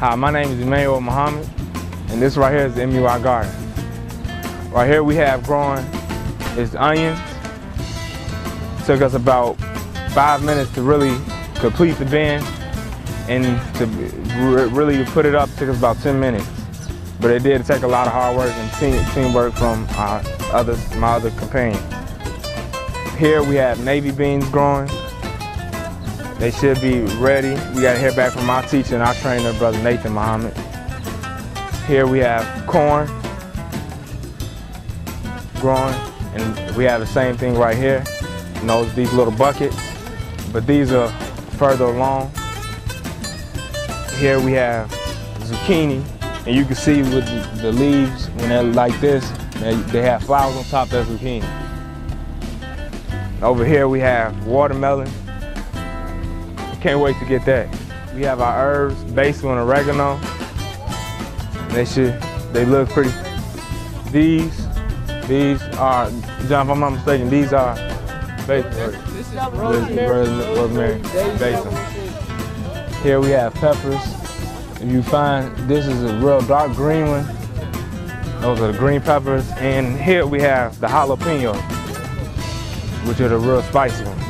Hi. My name is Emmanuel Muhammad, and this right here is the MUI garden. Right here we have growing is onions. Took us about five minutes to really complete the bin, and to really put it up took us about 10 minutes. But it did take a lot of hard work and team, teamwork from our others, my other companions. Here we have navy beans growing. They should be ready. We got to hear back from our teacher and our trainer, Brother Nathan Muhammad. Here we have corn growing, and we have the same thing right here. You know, these little buckets, but these are further along. Here we have zucchini, and you can see with the leaves, when they're like this, they have flowers on top of the zucchini. Over here we have watermelon. Can't wait to get that. We have our herbs, basil and oregano. They should, they look pretty. These, these are, John, if I'm not mistaken, these are basil. This is rosemary, basil. Here we have peppers. If you find, this is a real dark green one. Those are the green peppers. And here we have the jalapeno which are the real spicy ones.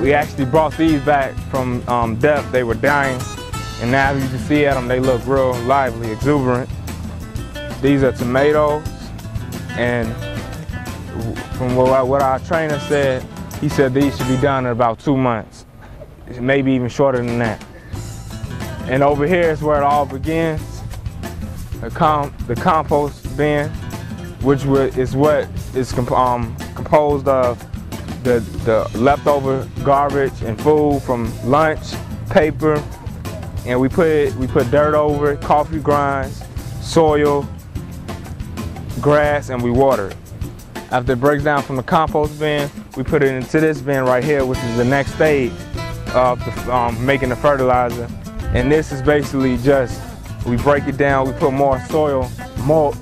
We actually brought these back from um, death. They were dying, and now you can see at them, they look real lively, exuberant. These are tomatoes, and from what, what our trainer said, he said these should be done in about two months, maybe even shorter than that. And over here is where it all begins. The, com the compost bin, which is what is comp um, composed of the, the leftover garbage and food from lunch, paper, and we put we put dirt over it, coffee grinds, soil, grass, and we water it. After it breaks down from the compost bin, we put it into this bin right here, which is the next stage of the, um, making the fertilizer. And this is basically just, we break it down, we put more soil, mulch,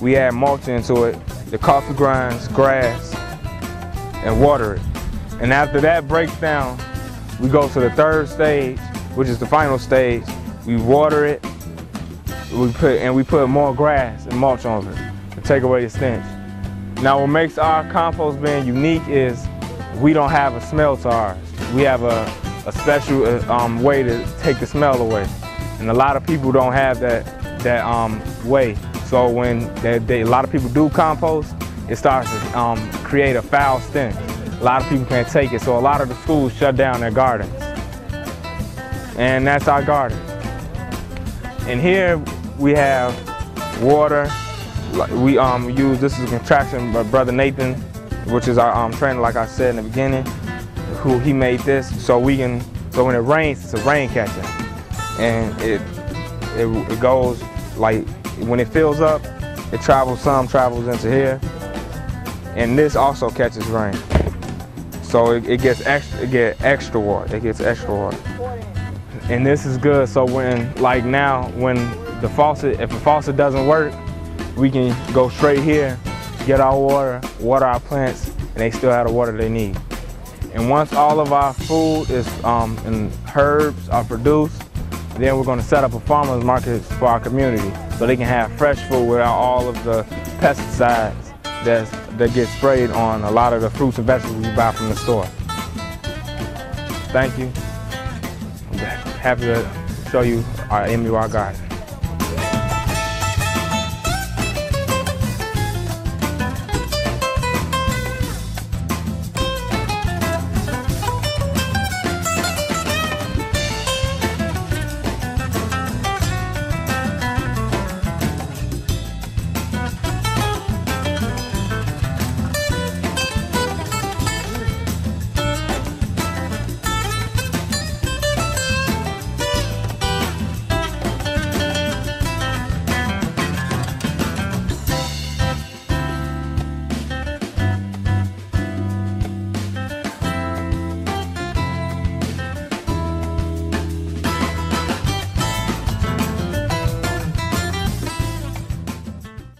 we add mulch into it, the coffee grinds, grass, and water it. And after that breaks down, we go to the third stage, which is the final stage. We water it, we put and we put more grass and mulch on it to take away the stench. Now what makes our compost bin unique is we don't have a smell to ours. We have a, a special uh, um, way to take the smell away. And a lot of people don't have that, that um, way. So when they, they, a lot of people do compost, it starts to um, create a foul stench. A lot of people can't take it, so a lot of the schools shut down their gardens. And that's our garden. And here we have water. We um, use, this is a contraction by Brother Nathan, which is our um, trainer, like I said in the beginning, who he made this so we can, so when it rains, it's a rain catcher. And it, it, it goes like when it fills up, it travels, some travels into here. And this also catches rain. So it, it gets extra, it get extra water. It gets extra water. And this is good. So when, like now, when the faucet, if the faucet doesn't work, we can go straight here, get our water, water our plants, and they still have the water they need. And once all of our food is um, and herbs are produced, then we're going to set up a farmer's market for our community so they can have fresh food without all of the pesticides that's, that get sprayed on a lot of the fruits and vegetables we buy from the store. Thank you. I'm happy to show you our MUI garden.